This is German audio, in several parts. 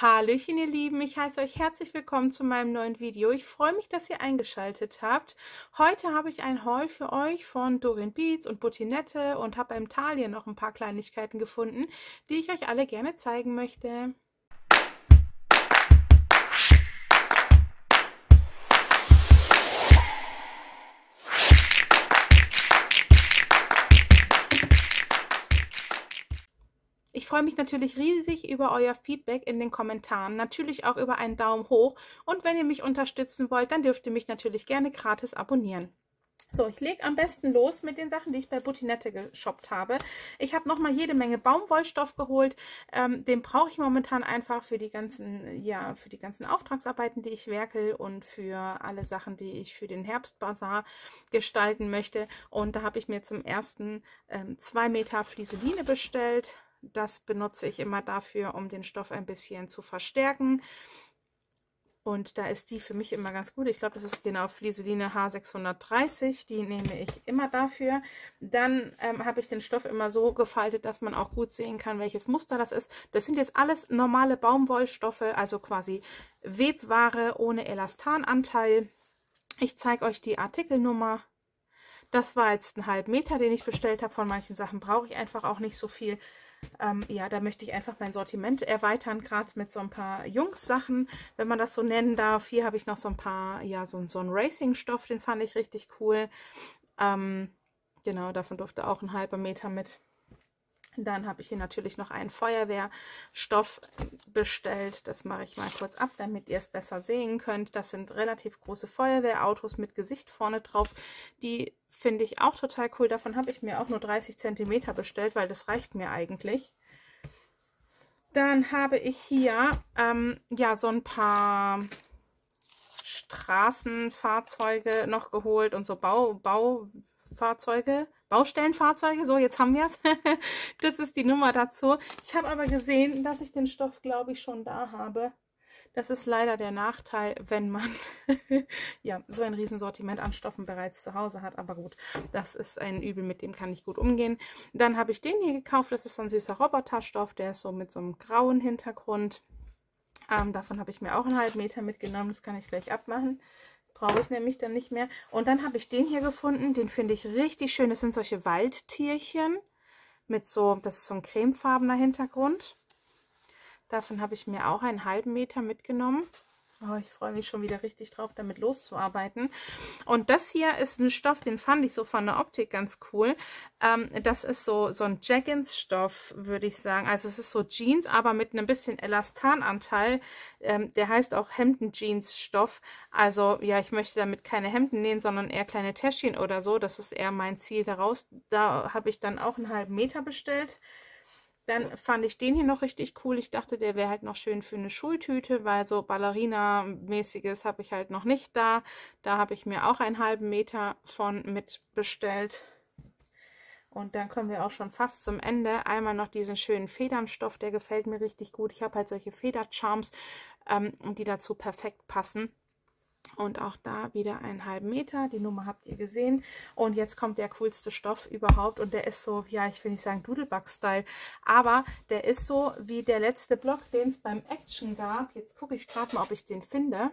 Hallöchen ihr Lieben, ich heiße euch herzlich willkommen zu meinem neuen Video. Ich freue mich, dass ihr eingeschaltet habt. Heute habe ich ein Haul für euch von Dorian Beats und Buttinette und habe beim Thalia noch ein paar Kleinigkeiten gefunden, die ich euch alle gerne zeigen möchte. Freue mich natürlich riesig über euer Feedback in den Kommentaren, natürlich auch über einen Daumen hoch und wenn ihr mich unterstützen wollt, dann dürft ihr mich natürlich gerne gratis abonnieren. So, ich lege am besten los mit den Sachen, die ich bei Buttinette geshoppt habe. Ich habe nochmal jede Menge Baumwollstoff geholt. Ähm, den brauche ich momentan einfach für die ganzen, ja, für die ganzen Auftragsarbeiten, die ich werkel und für alle Sachen, die ich für den Herbstbazar gestalten möchte. Und da habe ich mir zum ersten ähm, zwei Meter Flieseline bestellt das benutze ich immer dafür, um den Stoff ein bisschen zu verstärken. Und da ist die für mich immer ganz gut. Ich glaube, das ist genau Flieseline H630. Die nehme ich immer dafür. Dann ähm, habe ich den Stoff immer so gefaltet, dass man auch gut sehen kann, welches Muster das ist. Das sind jetzt alles normale Baumwollstoffe, also quasi Webware ohne Elastananteil. Ich zeige euch die Artikelnummer. Das war jetzt ein halb Meter, den ich bestellt habe. Von manchen Sachen brauche ich einfach auch nicht so viel. Ähm, ja, da möchte ich einfach mein Sortiment erweitern, gerade mit so ein paar Jungs-Sachen, wenn man das so nennen darf. Hier habe ich noch so ein paar, ja, so, so einen Racing-Stoff, den fand ich richtig cool. Ähm, genau, davon durfte auch ein halber Meter mit. Dann habe ich hier natürlich noch einen Feuerwehrstoff bestellt. Das mache ich mal kurz ab, damit ihr es besser sehen könnt. Das sind relativ große Feuerwehrautos mit Gesicht vorne drauf. Die finde ich auch total cool. Davon habe ich mir auch nur 30 cm bestellt, weil das reicht mir eigentlich. Dann habe ich hier ähm, ja so ein paar Straßenfahrzeuge noch geholt und so Bau, Baufahrzeuge, Baustellenfahrzeuge. So, jetzt haben wir es. das ist die Nummer dazu. Ich habe aber gesehen, dass ich den Stoff, glaube ich, schon da habe. Das ist leider der Nachteil, wenn man ja so ein Riesensortiment an Stoffen bereits zu Hause hat. Aber gut, das ist ein Übel, mit dem kann ich gut umgehen. Dann habe ich den hier gekauft. Das ist ein süßer Roboterstoff. Der ist so mit so einem grauen Hintergrund. Ähm, davon habe ich mir auch einen halben Meter mitgenommen. Das kann ich gleich abmachen. Brauche ich nämlich dann nicht mehr. Und dann habe ich den hier gefunden. Den finde ich richtig schön. Das sind solche Waldtierchen mit so, das ist so ein cremefarbener Hintergrund. Davon habe ich mir auch einen halben Meter mitgenommen. Oh, ich freue mich schon wieder richtig drauf, damit loszuarbeiten. Und das hier ist ein Stoff, den fand ich so von der Optik ganz cool. Ähm, das ist so, so ein Jaggins-Stoff, würde ich sagen. Also es ist so Jeans, aber mit einem bisschen Elastananteil. Ähm, der heißt auch Hemden-Jeans-Stoff. Also ja, ich möchte damit keine Hemden nähen, sondern eher kleine Täschchen oder so. Das ist eher mein Ziel daraus. Da habe ich dann auch einen halben Meter bestellt. Dann fand ich den hier noch richtig cool. Ich dachte, der wäre halt noch schön für eine Schultüte, weil so Ballerina-mäßiges habe ich halt noch nicht da. Da habe ich mir auch einen halben Meter von mit bestellt. Und dann kommen wir auch schon fast zum Ende. Einmal noch diesen schönen Federnstoff, der gefällt mir richtig gut. Ich habe halt solche Federcharms, ähm, die dazu perfekt passen. Und auch da wieder einen halben Meter. Die Nummer habt ihr gesehen. Und jetzt kommt der coolste Stoff überhaupt. Und der ist so, ja, ich will nicht sagen Doodlebug-Style. Aber der ist so wie der letzte Block, den es beim Action gab. Jetzt gucke ich gerade mal, ob ich den finde.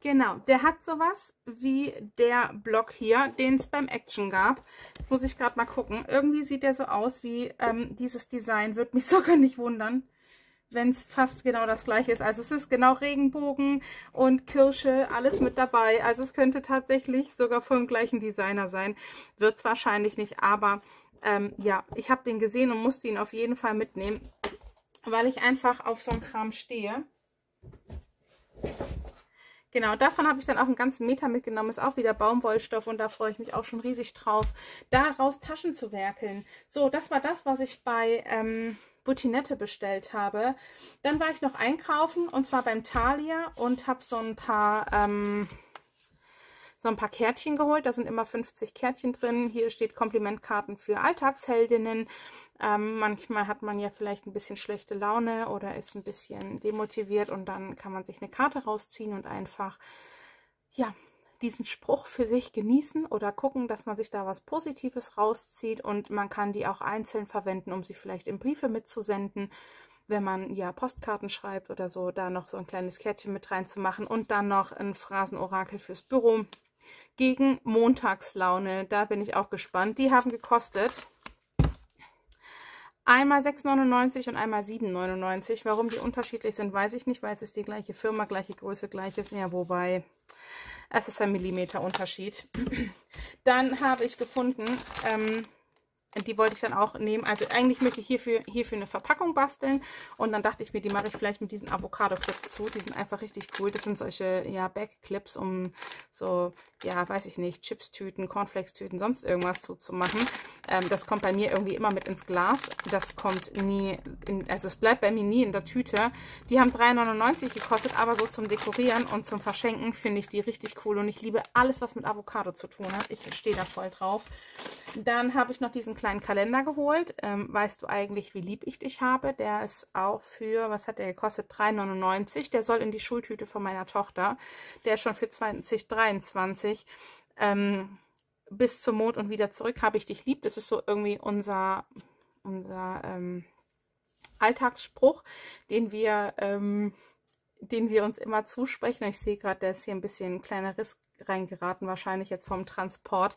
Genau, der hat sowas wie der Block hier, den es beim Action gab. Jetzt muss ich gerade mal gucken. Irgendwie sieht der so aus wie ähm, dieses Design. Würde mich sogar nicht wundern wenn es fast genau das gleiche ist. Also es ist genau Regenbogen und Kirsche, alles mit dabei. Also es könnte tatsächlich sogar vom gleichen Designer sein. Wird es wahrscheinlich nicht, aber ähm, ja, ich habe den gesehen und musste ihn auf jeden Fall mitnehmen, weil ich einfach auf so einen Kram stehe. Genau, davon habe ich dann auch einen ganzen Meter mitgenommen. Ist auch wieder Baumwollstoff und da freue ich mich auch schon riesig drauf, daraus Taschen zu werkeln. So, das war das, was ich bei ähm, Buttinette bestellt habe. Dann war ich noch einkaufen und zwar beim Thalia und habe so ein paar... Ähm, so ein paar Kärtchen geholt. Da sind immer 50 Kärtchen drin. Hier steht Komplimentkarten für Alltagsheldinnen. Ähm, manchmal hat man ja vielleicht ein bisschen schlechte Laune oder ist ein bisschen demotiviert und dann kann man sich eine Karte rausziehen und einfach, ja, diesen Spruch für sich genießen oder gucken, dass man sich da was Positives rauszieht und man kann die auch einzeln verwenden, um sie vielleicht in Briefe mitzusenden. wenn man ja Postkarten schreibt oder so, da noch so ein kleines Kärtchen mit reinzumachen und dann noch ein Phrasenorakel fürs Büro gegen Montagslaune. Da bin ich auch gespannt. Die haben gekostet einmal 6,99 und einmal 7,99. Warum die unterschiedlich sind, weiß ich nicht, weil es ist die gleiche Firma, gleiche Größe, gleiches. Ja, wobei es ist ein Millimeter Unterschied. Dann habe ich gefunden, ähm, die wollte ich dann auch nehmen. Also eigentlich möchte ich hierfür, hierfür eine Verpackung basteln. Und dann dachte ich mir, die mache ich vielleicht mit diesen Avocado-Clips zu. Die sind einfach richtig cool. Das sind solche, ja, Backclips, um so, ja, weiß ich nicht, Chips-Tüten, Cornflakes-Tüten, sonst irgendwas zuzumachen. Ähm, das kommt bei mir irgendwie immer mit ins Glas. Das kommt nie, in, also es bleibt bei mir nie in der Tüte. Die haben 3,99 gekostet, aber so zum Dekorieren und zum Verschenken finde ich die richtig cool. Und ich liebe alles, was mit Avocado zu tun hat. Ich stehe da voll drauf. Dann habe ich noch diesen kleinen Kalender geholt. Ähm, weißt du eigentlich, wie lieb ich dich habe? Der ist auch für, was hat der gekostet? 3,99. Der soll in die Schultüte von meiner Tochter. Der ist schon für 2023. Ähm, bis zum Mond und wieder zurück habe ich dich lieb. Das ist so irgendwie unser, unser ähm, Alltagsspruch, den wir, ähm, den wir uns immer zusprechen. Ich sehe gerade, der ist hier ein bisschen ein kleiner Riss reingeraten, wahrscheinlich jetzt vom Transport.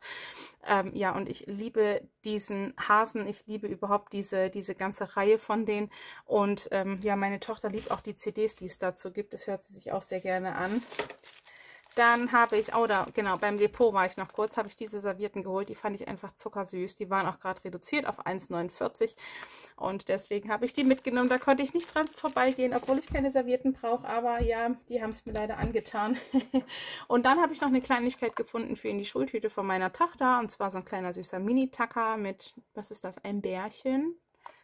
Ähm, ja, und ich liebe diesen Hasen, ich liebe überhaupt diese, diese ganze Reihe von denen. Und ähm, ja, meine Tochter liebt auch die CDs, die es dazu gibt. Das hört sie sich auch sehr gerne an. Dann habe ich, oh da, genau, beim Depot war ich noch kurz, habe ich diese Servietten geholt. Die fand ich einfach zuckersüß. Die waren auch gerade reduziert auf 1,49 und deswegen habe ich die mitgenommen. Da konnte ich nicht dran vorbeigehen, obwohl ich keine Servietten brauche. Aber ja, die haben es mir leider angetan. und dann habe ich noch eine Kleinigkeit gefunden für in die Schultüte von meiner Tochter. Und zwar so ein kleiner süßer Mini-Tacker mit, was ist das, ein Bärchen.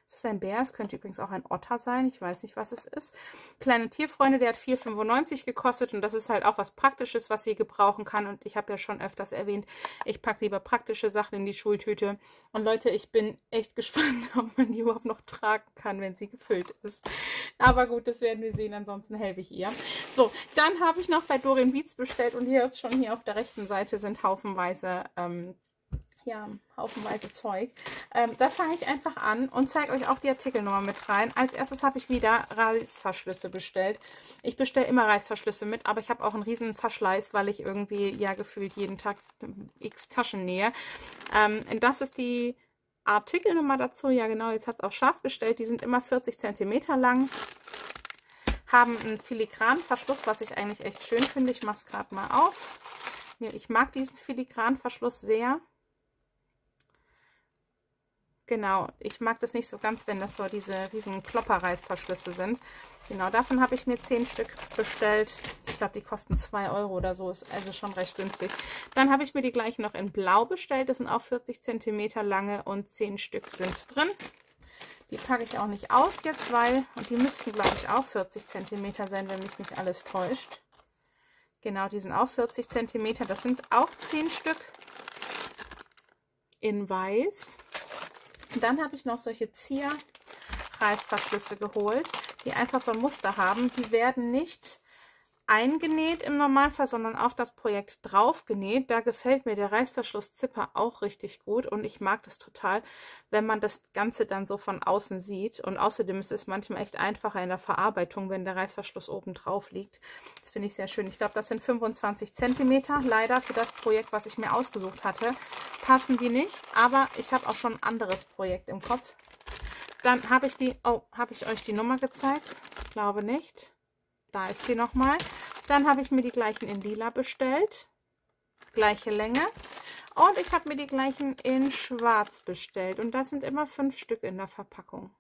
Ist das ein Bär? Es könnte übrigens auch ein Otter sein. Ich weiß nicht, was es ist. Kleine Tierfreunde, der hat 4,95 gekostet und das ist halt auch was Praktisches, was sie gebrauchen kann. Und ich habe ja schon öfters erwähnt, ich packe lieber praktische Sachen in die Schultüte. Und Leute, ich bin echt gespannt, ob man die überhaupt noch tragen kann, wenn sie gefüllt ist. Aber gut, das werden wir sehen. Ansonsten helfe ich ihr. So, dann habe ich noch bei Dorin Beats bestellt und hier schon hier auf der rechten Seite sind haufenweise ähm, ja, haufenweise Zeug. Ähm, da fange ich einfach an und zeige euch auch die Artikelnummer mit rein. Als erstes habe ich wieder Reißverschlüsse bestellt. Ich bestelle immer Reißverschlüsse mit, aber ich habe auch einen riesen Verschleiß, weil ich irgendwie ja gefühlt jeden Tag x Taschen nähe. Ähm, das ist die Artikelnummer dazu. Ja genau, jetzt hat es auch scharf gestellt. Die sind immer 40 cm lang. Haben einen filigranen Verschluss, was ich eigentlich echt schön finde. Ich mache es gerade mal auf. Ich mag diesen filigranen Verschluss sehr. Genau, ich mag das nicht so ganz, wenn das so diese riesen Klopperreißverschlüsse sind. Genau, davon habe ich mir 10 Stück bestellt. Ich glaube, die kosten 2 Euro oder so, ist also schon recht günstig. Dann habe ich mir die gleichen noch in Blau bestellt. Das sind auch 40 cm lange und 10 Stück sind drin. Die packe ich auch nicht aus jetzt, weil, und die müssten, glaube ich, auch 40 cm sein, wenn mich nicht alles täuscht. Genau, die sind auch 40 cm. Das sind auch 10 Stück in weiß. Dann habe ich noch solche Zierreißverschlüsse geholt, die einfach so ein Muster haben. Die werden nicht eingenäht im Normalfall, sondern auf das Projekt drauf genäht. Da gefällt mir der Reißverschluss Zipper auch richtig gut und ich mag das total, wenn man das Ganze dann so von außen sieht. Und außerdem ist es manchmal echt einfacher in der Verarbeitung, wenn der Reißverschluss oben drauf liegt. Das finde ich sehr schön. Ich glaube, das sind 25 cm. Leider für das Projekt, was ich mir ausgesucht hatte, passen die nicht. Aber ich habe auch schon ein anderes Projekt im Kopf. Dann habe ich die, oh, habe ich euch die Nummer gezeigt? Ich glaube nicht. Da ist sie nochmal. Dann habe ich mir die gleichen in lila bestellt. Gleiche Länge. Und ich habe mir die gleichen in schwarz bestellt. Und das sind immer fünf Stück in der Verpackung.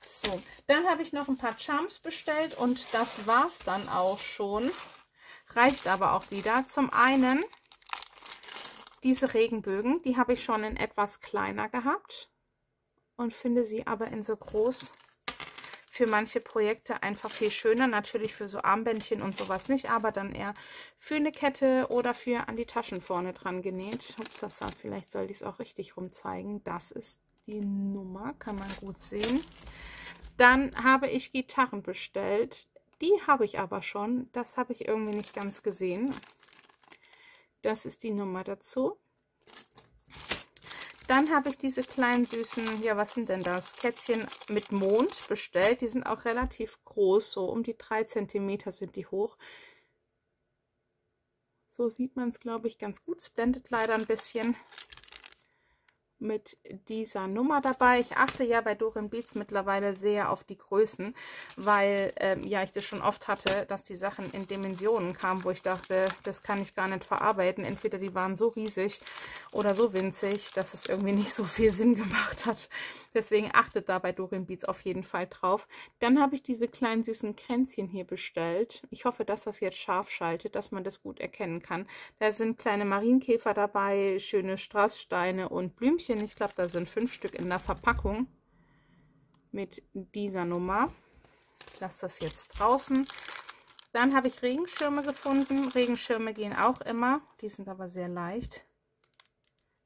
So, dann habe ich noch ein paar Charms bestellt und das war es dann auch schon. Reicht aber auch wieder. Zum einen diese Regenbögen, die habe ich schon in etwas kleiner gehabt und finde sie aber in so groß für manche Projekte einfach viel schöner. Natürlich für so Armbändchen und sowas nicht, aber dann eher für eine Kette oder für an die Taschen vorne dran genäht. Ups, das vielleicht soll ich es auch richtig rum zeigen. Das ist die Nummer, kann man gut sehen. Dann habe ich Gitarren bestellt. Die habe ich aber schon. Das habe ich irgendwie nicht ganz gesehen. Das ist die Nummer dazu. Dann habe ich diese kleinen süßen, ja was sind denn das? Kätzchen mit Mond bestellt. Die sind auch relativ groß, so um die drei Zentimeter sind die hoch. So sieht man es, glaube ich, ganz gut. Es blendet leider ein bisschen mit dieser Nummer dabei. Ich achte ja bei Dorin Beats mittlerweile sehr auf die Größen, weil ähm, ja ich das schon oft hatte, dass die Sachen in Dimensionen kamen, wo ich dachte, das kann ich gar nicht verarbeiten. Entweder die waren so riesig oder so winzig, dass es irgendwie nicht so viel Sinn gemacht hat. Deswegen achtet da bei Dorin Beats auf jeden Fall drauf. Dann habe ich diese kleinen süßen Kränzchen hier bestellt. Ich hoffe, dass das jetzt scharf schaltet, dass man das gut erkennen kann. Da sind kleine Marienkäfer dabei, schöne Strasssteine und Blümchen. Ich glaube, da sind fünf Stück in der Verpackung mit dieser Nummer. Ich lasse das jetzt draußen. Dann habe ich Regenschirme gefunden. Regenschirme gehen auch immer. Die sind aber sehr leicht.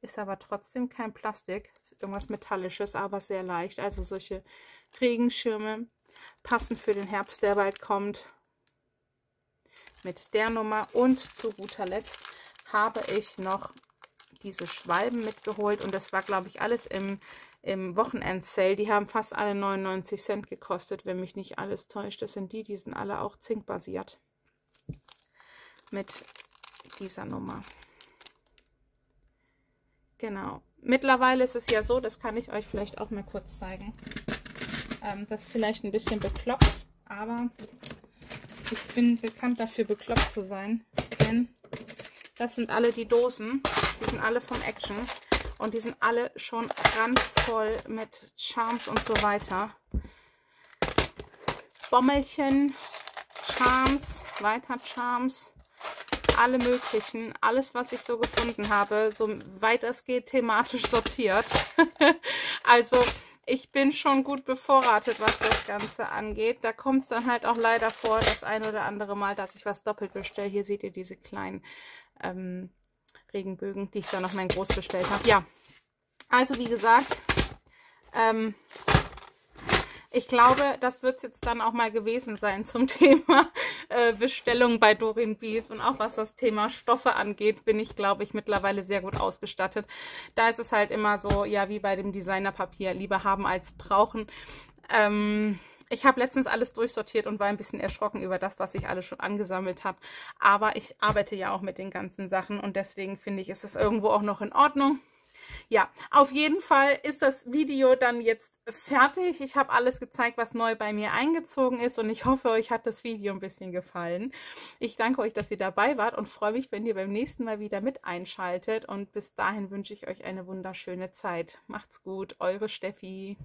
Ist aber trotzdem kein Plastik. Ist irgendwas Metallisches, aber sehr leicht. Also solche Regenschirme passen für den Herbst, der bald kommt. Mit der Nummer. Und zu guter Letzt habe ich noch diese Schwalben mitgeholt. Und das war, glaube ich, alles im, im Wochenend-Sale. Die haben fast alle 99 Cent gekostet, wenn mich nicht alles täuscht. Das sind die, die sind alle auch zinkbasiert. Mit dieser Nummer. Genau. Mittlerweile ist es ja so, das kann ich euch vielleicht auch mal kurz zeigen. Ähm, das ist vielleicht ein bisschen bekloppt, aber ich bin bekannt dafür, bekloppt zu sein. Denn das sind alle die Dosen. Die sind alle vom Action. Und die sind alle schon randvoll mit Charms und so weiter. Bommelchen, Charms, weiter Charms, alle möglichen, alles, was ich so gefunden habe, so weit es geht, thematisch sortiert. also ich bin schon gut bevorratet, was das Ganze angeht. Da kommt es dann halt auch leider vor, das ein oder andere Mal, dass ich was doppelt bestelle. Hier seht ihr diese kleinen ähm, Regenbögen, die ich da noch mein Groß bestellt habe. Ja, also wie gesagt, ähm, ich glaube, das wird es jetzt dann auch mal gewesen sein zum Thema äh, Bestellung bei Dorin Beats. Und auch was das Thema Stoffe angeht, bin ich, glaube ich, mittlerweile sehr gut ausgestattet. Da ist es halt immer so, ja, wie bei dem Designerpapier, lieber haben als brauchen. Ähm, ich habe letztens alles durchsortiert und war ein bisschen erschrocken über das, was ich alles schon angesammelt habe. Aber ich arbeite ja auch mit den ganzen Sachen und deswegen finde ich, ist es irgendwo auch noch in Ordnung. Ja, auf jeden Fall ist das Video dann jetzt fertig. Ich habe alles gezeigt, was neu bei mir eingezogen ist und ich hoffe, euch hat das Video ein bisschen gefallen. Ich danke euch, dass ihr dabei wart und freue mich, wenn ihr beim nächsten Mal wieder mit einschaltet und bis dahin wünsche ich euch eine wunderschöne Zeit. Macht's gut, eure Steffi.